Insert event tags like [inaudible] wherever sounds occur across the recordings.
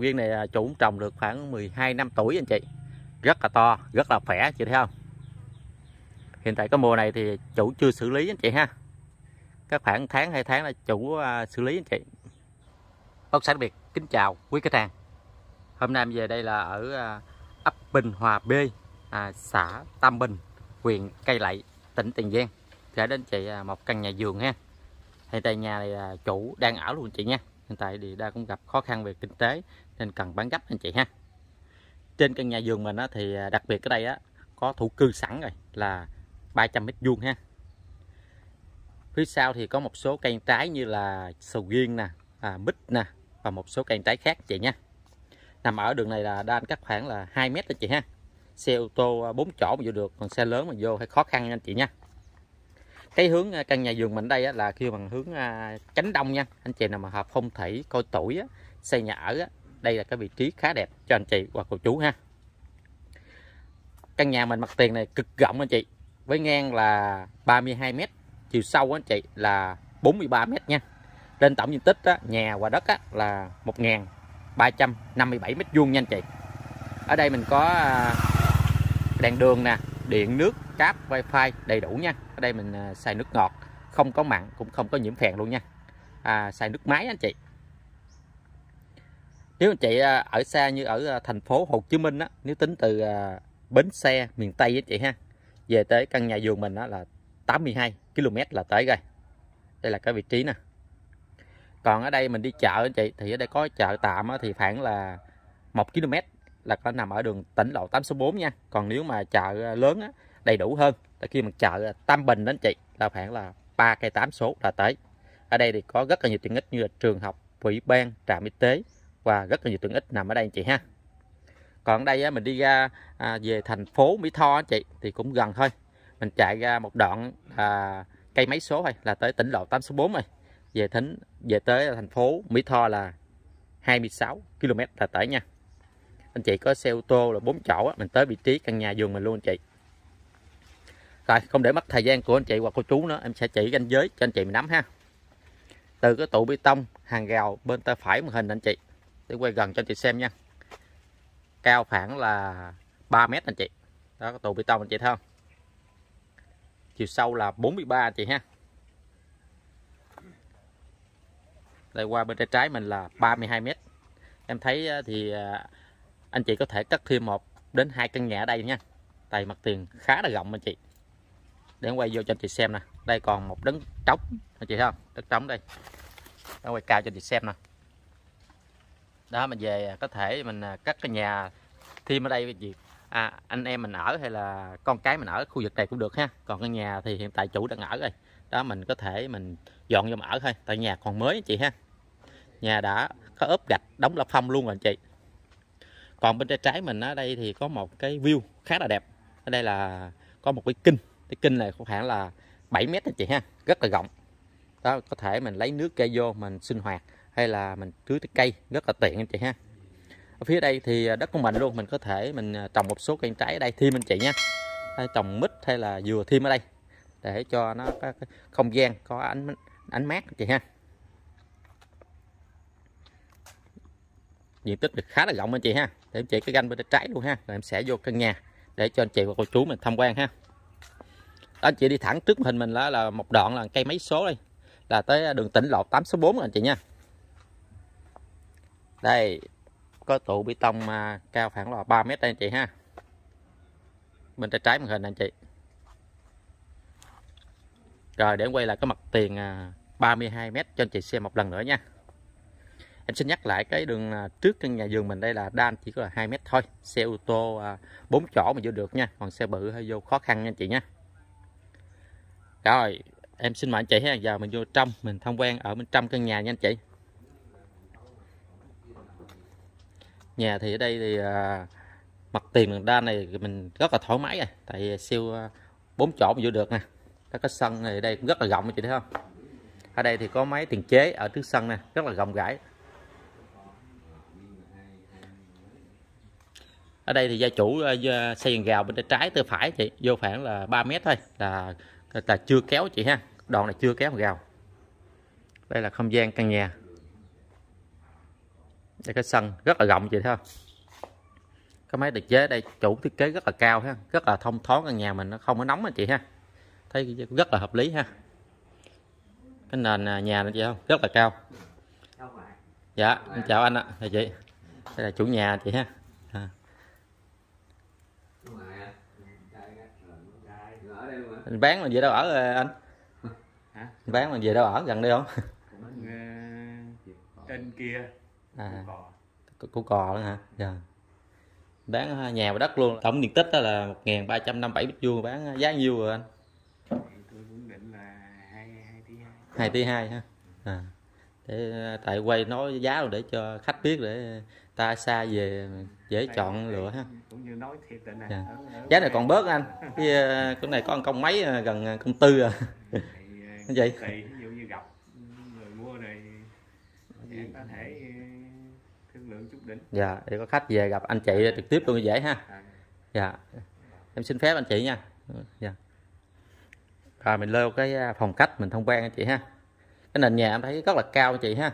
sầu riêng này à, chủ trồng được khoảng 12 năm tuổi anh chị. Rất là to rất là khỏe chị thấy không? Hiện tại cái mùa này thì chủ chưa xử lý anh chị ha. Các khoảng tháng hai tháng là chủ à, xử lý anh chị. Bác xã biệt kính chào quý khách hàng. Hôm nay em về đây là ở à, ấp Bình Hòa B à, xã Tam Bình huyện Cây Lậy tỉnh Tiền Giang. Gửi đến chị một căn nhà vườn ha. Hiện tại nhà này chủ đang ở luôn chị nha. Hiện tại thì đang cũng gặp khó khăn về kinh tế nên cần bán gấp anh chị ha. Trên căn nhà vườn mình á, thì à, đặc biệt ở đây á có thổ cư sẵn rồi là 300 mét vuông ha. Phía sau thì có một số cây trái như là sầu riêng nè à, mít nè và một số cây trái khác chị nha. Nằm ở đường này là đang cắt khoảng là 2 mét đó chị ha. Xe ô tô à, 4 chỗ mà vô được còn xe lớn mà vô hay khó khăn nha anh chị nha. Cái hướng à, căn nhà vườn mình đây á, là kêu bằng hướng à, chánh đông nha. Anh chị nào mà hợp phong thủy coi tuổi á, xây nhà ở á, đây là cái vị trí khá đẹp cho anh chị và cô chú ha. Căn nhà mình mặt tiền này cực rộng anh chị với ngang là 32 m chiều sâu anh chị là 43 m nha. Lên tổng diện tích á, nhà và đất á, là 1.357 m vuông nha anh chị. Ở đây mình có à, đèn đường nè điện nước cáp wifi đầy đủ nha. Ở đây mình à, xài nước ngọt không có mặn cũng không có nhiễm phèn luôn nha. À, xài nước máy anh chị nếu chị à, ở xa như ở à, thành phố Hồ Chí Minh á nếu tính từ à, bến xe miền Tây á chị ha về tới căn nhà vườn mình đó là 82 km là tới rồi. Đây là cái vị trí nè. Còn ở đây mình đi chợ chị thì ở đây có chợ tạm thì khoảng là 1 km là có nằm ở đường tỉnh lộ 864 nha. Còn nếu mà chợ lớn á, đầy đủ hơn là khi mà chợ Tam Bình đến chị là khoảng là 3 cây 8 số là tới. Ở đây thì có rất là nhiều tiện ích như là trường học ủy ban trạm y tế và rất là nhiều tiện ích nằm ở đây anh chị ha. Còn đây á, mình đi ra à, về thành phố Mỹ Tho anh chị thì cũng gần thôi. Mình chạy ra một đoạn à, cây mấy số thôi là tới tỉnh lộ 864 rồi. Về thính về tới thành phố Mỹ Tho là 26 km là tới nha. Anh chị có xe ô tô là 4 chỗ mình tới vị trí căn nhà vườn mình luôn anh chị. Rồi không để mất thời gian của anh chị hoặc cô chú nữa em sẽ chỉ ranh giới cho anh chị mình nắm ha. Từ cái trụ bê tông hàng rào bên tay phải màn hình anh chị để quay gần cho anh chị xem nha. Cao khoảng là 3 mét anh chị. Đó, cái trụ bê tông anh chị thấy không? Chiều sâu là 43 anh chị ha. Đây, qua bên tay trái mình là 32 mét. Em thấy thì à, anh chị có thể cất thêm một đến hai căn nhà ở đây nha. Tại mặt tiền khá là rộng anh chị. Để quay vô cho anh chị xem nè. Đây còn một đấng trống, anh chị thấy không? Đất trống đây. Nó quay cao cho anh chị xem nè đó mình về à, có thể mình à, cắt cái nhà thêm ở đây gì à, anh em mình ở hay là con cái mình ở khu vực này cũng được ha. Còn cái nhà thì hiện tại chủ đang ở rồi. Đó mình có thể mình dọn vô mà ở thôi tại nhà còn mới chị ha. Nhà đã có ốp gạch đóng la phong luôn rồi chị. Còn bên trái trái mình ở đây thì có một cái view khá là đẹp. Ở đây là có một cái kinh. Cái kinh này khoảng là 7 mét anh chị ha rất là rộng. Đó có thể mình lấy nước kê vô mình sinh hoạt hay là mình tưới cây rất là tiện anh chị ha. Ở phía đây thì à, đất của mình luôn mình có thể mình à, trồng một số cây trái ở đây thêm anh chị nha. Hay trồng mít hay là dừa thêm ở đây để cho nó có không gian có ánh ánh mát anh chị ha. Diện tích được khá là rộng anh chị ha để em chị cái ganh bên trái luôn ha rồi em sẽ vô căn nhà để cho anh chị và cô chú mình tham quan ha. Đó, anh chị đi thẳng trước hình mình là, là một đoạn là cây mấy số đây là tới à, đường tỉnh lộ 8 số 4 anh chị nha đây, có trụ bê tông à, cao khoảng là 3 mét đây anh chị ha. Bên tay trái màn hình anh chị. Rồi, để quay lại cái mặt tiền à, 32 mét cho anh chị xem một lần nữa nha. Em xin nhắc lại cái đường à, trước căn nhà vườn mình đây là đan chỉ có là 2 mét thôi. Xe ô tô 4 chỗ mà vô được nha. Còn xe bự hơi vô khó khăn nha anh chị nha. Rồi, em xin mời anh chị ha. Giờ mình vô trong, mình tham quan ở bên trong căn nhà nha anh chị. Nhà thì ở đây thì à, mặt tiền đường đa này mình rất là thoải mái rồi tại siêu à, bốn chỗ mà vô được nè. Các cái sân này đây cũng rất là rộng chị thấy không? Ở đây thì có máy tiền chế ở trước sân nè rất là rộng rãi. Ở đây thì gia chủ uh, xây hàng rào bên tay trái tay phải chị vô khoảng là 3 mét thôi là là chưa kéo chị ha. Đoạn này chưa kéo hàng rào đây là không gian căn nhà đây cái sân rất là rộng chị thấy không cái máy được chế đây chủ thiết kế rất là cao ha. Rất là thông thoáng căn nhà mình nó không có nóng anh chị ha. Thấy rất là hợp lý ha. Cái nền à, nhà này chị không? Rất là cao. Dạ chào anh ạ. À. chị. Đây là chủ nhà chị ha. À. anh bán là về đâu ở à, anh? Hả? bán là về đâu ở gần đây không? Trên kia à. của cò đó hả? Dạ. Bán nhà và đất luôn. Tổng diện tích đó là một nghìn ba trăm năm bảy mét vuông bán giá nhiêu rồi anh? Tôi cũng định là hai tỷ hai. Hai tỷ hai ha à. để tại quay nói giá rồi để cho khách biết để ta xa về dễ Đây, chọn lựa ha. cũng như nói thiệt này dạ. giá này còn bớt anh. Cái ờ, cái này có một công mấy ờ, gần công tư à. Thì, vậy. ví dụ như gặp người mua này có thể lượng chút đỉnh dạ để có khách về gặp anh chị trực tiếp luôn dễ ha. À. dạ. Em xin phép anh chị nha. Dạ. Rồi mình leo cái à, phòng khách mình thông quan anh chị ha. Cái nền nhà em thấy rất là cao anh chị ha.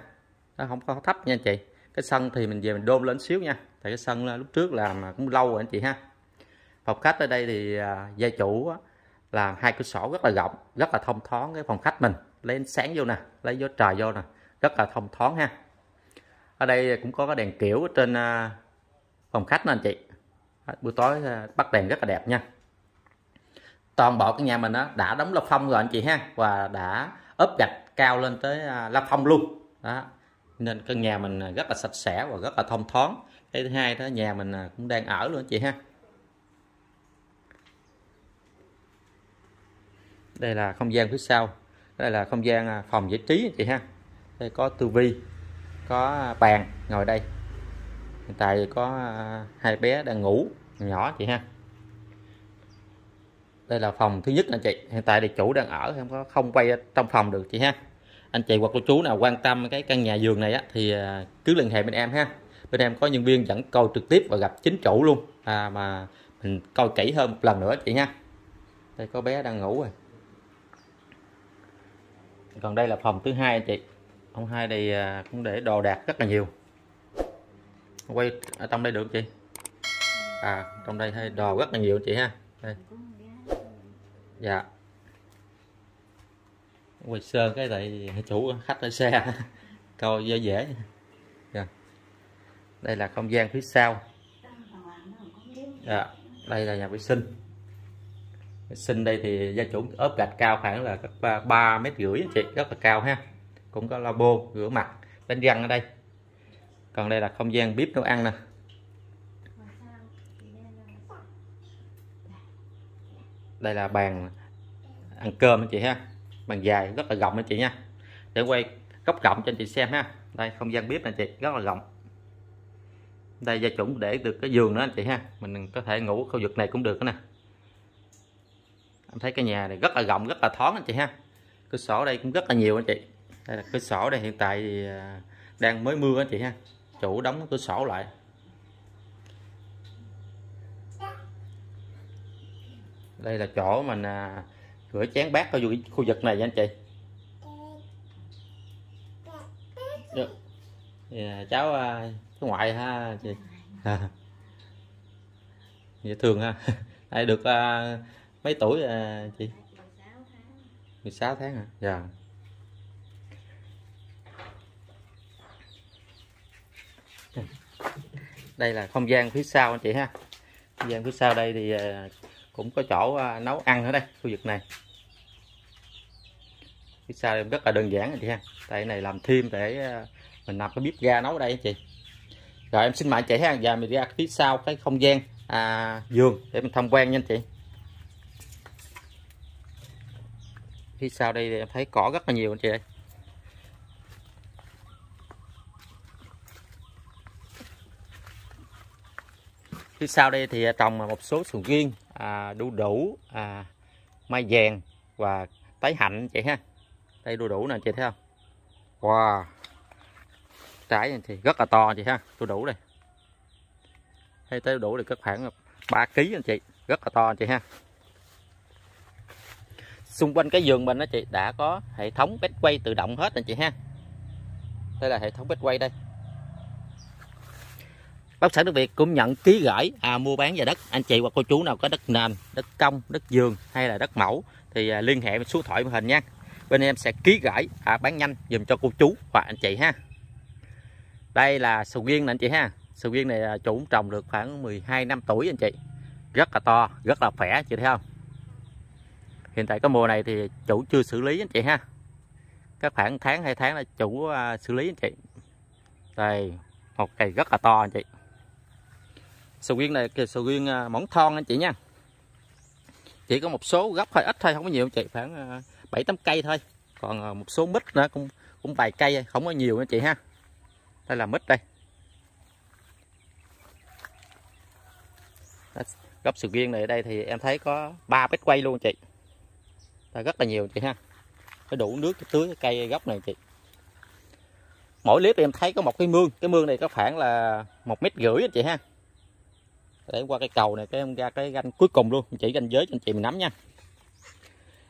Nó không có thấp nha anh chị. Cái sân thì mình về mình đôn lên xíu nha. Tại cái sân lúc trước làm cũng lâu rồi anh chị ha. Phòng khách ở đây thì à, gia chủ làm hai cửa sổ rất là rộng rất là thông thoáng cái phòng khách mình. Lấy ánh sáng vô nè lấy gió trời vô nè. Rất là thông thoáng ha ở đây cũng có cái đèn kiểu ở trên à, phòng khách nè anh chị. À, buổi tối à, bắt đèn rất là đẹp nha. Toàn bộ cái nhà mình đó đã đóng la phong rồi anh chị ha và đã ốp gạch cao lên tới à, phong luôn. Đó. Nên căn nhà mình rất là sạch sẽ và rất là thông thoáng. Cái thứ hai đó nhà mình cũng đang ở luôn anh chị ha. Đây là không gian phía sau. Đây là không gian phòng giải trí anh chị ha. Đây có tivi có bàn ngồi đây. Hiện tại có à, hai bé đang ngủ nhỏ chị ha. Đây là phòng thứ nhất anh chị. Hiện tại thì chủ đang ở không có không quay trong phòng được chị ha. Anh chị hoặc cô chú nào quan tâm cái căn nhà giường này á, thì à, cứ liên hệ bên em ha. Bên em có nhân viên dẫn coi trực tiếp và gặp chính chủ luôn. À, mà mình coi kỹ hơn một lần nữa chị nha đây có bé đang ngủ rồi. Còn đây là phòng thứ hai anh chị ông hai đây à, cũng để đồ đạc rất là nhiều. Quay ở trong đây được chị? À trong đây hay, đồ rất là nhiều chị ha. Đây. dạ. Quay sơn cái này chủ khách ở xe. [laughs] Coi dễ dễ. Dạ. đây là không gian phía sau. Dạ. đây là nhà vệ sinh. Vệ sinh đây thì gia chủ ốp gạch cao khoảng là ba mét rưỡi chị, rất là cao ha cũng có labo rửa mặt, đánh răng ở đây. Còn đây là không gian bếp nấu ăn nè. Đây là bàn ăn cơm anh chị ha. Bàn dài rất là rộng anh chị nha. Để quay góc rộng cho anh chị xem ha. Đây, không gian bếp anh chị, rất là rộng. Đây, gia chủ để được cái giường nữa anh chị ha. Mình có thể ngủ khu vực này cũng được nè. Anh thấy cái nhà này rất là rộng, rất là thoáng anh chị ha. Cửa sổ đây cũng rất là nhiều anh chị đây là cửa sổ đây hiện tại thì à, đang mới mưa anh chị ha. Chủ đóng cửa sổ lại. Đây là chỗ mình à, rửa chén bát ở khu vực này nha anh chị. Yeah, dạ, cháu à, cháu ngoại ha chị. [laughs] À. dễ thương ha. [laughs] Đây được mấy tuổi chị? 16 tháng hả? Dạ đây là không gian phía sau anh chị ha. Không gian phía sau đây thì à, cũng có chỗ à, nấu ăn ở đây khu vực này. Phía sau rất là đơn giản anh chị ha. Tại này làm thêm để à, mình nạp cái bếp ga nấu ở đây anh chị. Rồi em xin mời anh chị ha. Và mình ra phía sau cái không gian à, giường để mình tham quan nha anh chị. Phía sau đây thì em thấy cỏ rất là nhiều anh chị ơi. Phía sau đây thì à, trồng một số sầu riêng à, đu đủ à, mai vàng và tái hạnh chị ha. Đây đu đủ nè chị thấy không? Wow. Trái này thì rất là to chị ha đu đủ đây. Hay tới đu đủ thì có khoảng 3 kg anh chị rất là to anh chị ha. Xung quanh cái giường mình đó chị đã có hệ thống bếp quay tự động hết anh chị ha. Đây là hệ thống bếp quay đây. Bất sản nước Việt cũng nhận ký gửi à, mua bán về đất anh chị hoặc cô chú nào có đất nền, đất công, đất vườn hay là đất mẫu thì à, liên hệ với số thoại màn hình nha. Bên em sẽ ký gửi à, bán nhanh dùm cho cô chú và anh chị ha. Đây là sầu riêng nè anh chị ha. Sầu riêng này à, chủ trồng được khoảng 12 năm tuổi anh chị. Rất là to, rất là khỏe chị thấy không? Hiện tại cái mùa này thì chủ chưa xử lý anh chị ha. Các khoảng tháng hai tháng là chủ à, xử lý anh chị. Đây, một cây rất là to anh chị sầu riêng này sầu riêng à, mỏng thon anh chị nha. Chỉ có một số gốc hơi ít thôi không có nhiều chị khoảng à, bảy tám cây thôi. Còn à, một số mít nữa cũng cũng vài cây không có nhiều anh chị ha. Đây là mít đây. Gốc sầu riêng này ở đây thì em thấy có ba bét quay luôn chị. Đây rất là nhiều chị ha. Có đủ nước tưới cái cây gốc này chị. Mỗi clip em thấy có một cái mương. Cái mương này có khoảng là một mét rưỡi anh chị ha để qua cái cầu này cái em ra cái ranh cuối cùng luôn. Chỉ ranh giới cho anh chị mình nắm nha.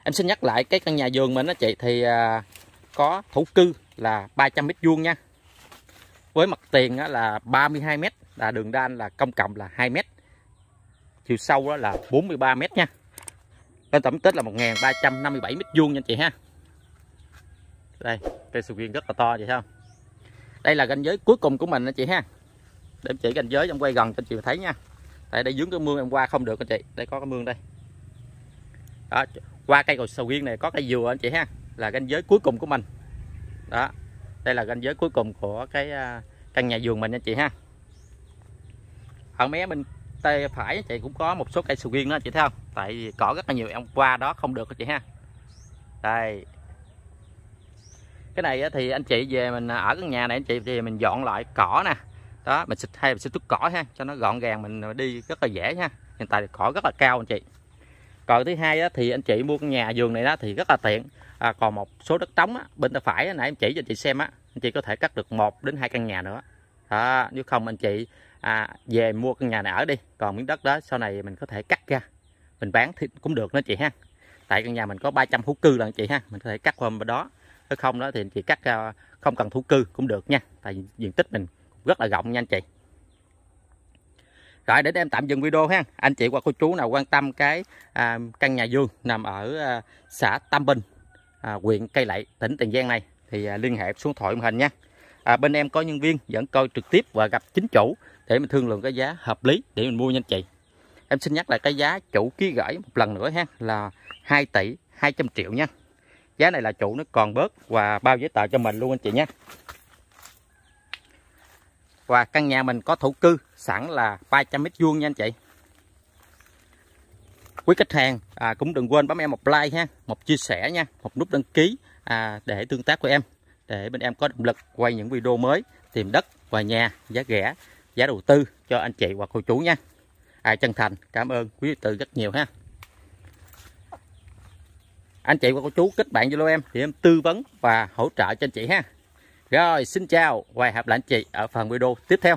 Em xin nhắc lại cái căn nhà vườn mình đó chị thì à, có thổ cư là 300 mét vuông nha. Với mặt tiền là 32 mét là đường đan là công cộng là 2 mét. Chiều sâu đó là 43 mét nha. Cái tổng tích là 1357 mét vuông nha anh chị ha. Đây cây sầu riêng rất là to vậy không đây là ranh giới cuối cùng của mình đó chị ha. Để chỉ ranh giới trong quay gần cho anh chị thấy nha đây đây dướng cái mương em qua không được anh chị. Đây, có cái mương đây. Đó, qua cây cầu sầu riêng này, có cây dừa anh chị ha. Là ranh giới cuối cùng của mình. Đó, đây là ranh giới cuối cùng của cái à, căn nhà vườn mình anh chị ha. Ở mé bên tay phải anh chị, cũng có một số cây sầu riêng đó chị thấy không? Tại vì cỏ rất là nhiều, em qua đó không được anh chị ha. Đây. Cái này thì anh chị về mình à, ở cái nhà này anh chị thì mình dọn lại cỏ nè đó mình xịt hay mình xịt thuốc cỏ ha cho nó gọn gàng mình đi rất là dễ ha hiện tại cỏ rất là cao anh chị. Còn thứ hai đó, thì anh chị mua căn nhà vườn này đó thì rất là tiện. À, còn một số đất trống á, bên tay phải nãy em chỉ cho chị xem á anh chị có thể cắt được một đến hai căn nhà nữa. Đó, nếu không anh chị à, về mua căn nhà này ở đi. Còn miếng đất đó sau này mình có thể cắt ra. Mình bán thì cũng được đó chị ha. Tại căn nhà mình có 300 thú cư là anh chị ha mình có thể cắt qua bên đó. Nếu không đó thì anh chị cắt ra không cần thú cư cũng được nha. Tại vì diện tích mình rất là rộng nha anh chị. Rồi để em tạm dừng video ha. Anh chị hoặc cô chú nào quan tâm cái à, căn nhà vườn nằm ở à, xã Tam Bình à, huyện Cây Lậy tỉnh Tiền Giang này thì à, liên hệ xuống thoại màn hình nha. À, bên em có nhân viên dẫn coi trực tiếp và gặp chính chủ để mình thương lượng cái giá hợp lý để mình mua nha anh chị. Em xin nhắc lại cái giá chủ ký gửi một lần nữa ha là 2 tỷ 200 triệu nha. Giá này là chủ nó còn bớt và bao giấy tờ cho mình luôn anh chị nhé và căn nhà mình có thổ cư sẵn là 300 mét vuông nha anh chị. Quý khách hàng à, cũng đừng quên bấm em một like ha một chia sẻ nha một nút đăng ký à, để tương tác với em để bên em có động lực quay những video mới tìm đất và nhà giá rẻ giá đầu tư cho anh chị và cô chú nha. À, chân thành cảm ơn quý vị rất nhiều ha. Anh chị và cô chú kết bạn Zalo em thì em tư vấn và hỗ trợ cho anh chị ha rồi xin chào và hẹn gặp lại anh chị ở phần video tiếp theo.